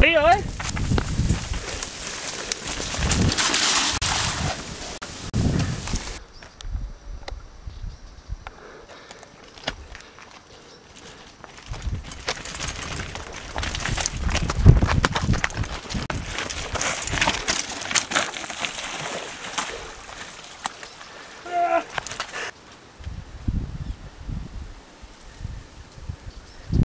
Đi ơi.